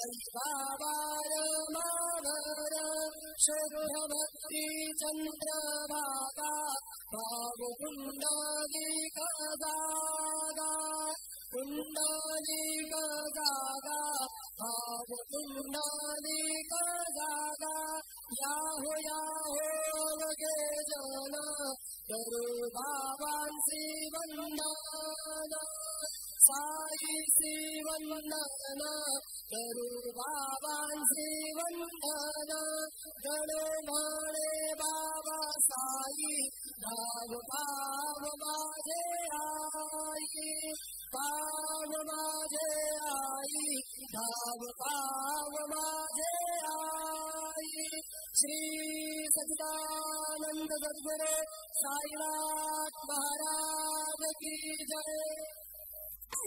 य मा शक्ति चन्द्र बाबा आपीका दादा पुण्डाली कादा लीका दादा के जना गरु बाबा सि साई सेवन नाना बाबा बाबान सेवन नाना माणे बाबा साई भाव भाव बाजे आई भाव बाजे आई भाव भाव बाजे आई श्री सचिदानंद गुरु साईनाथ महाराज की जय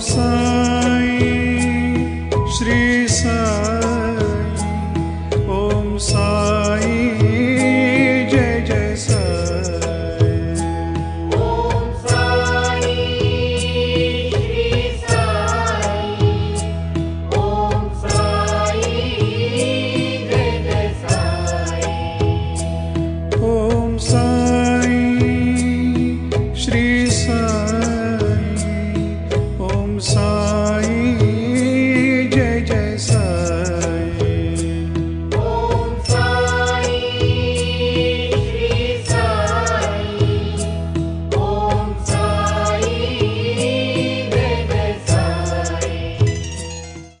श्री साई ॐ साई some